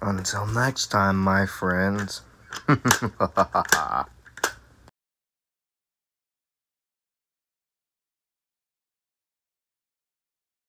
Until next time, my friends.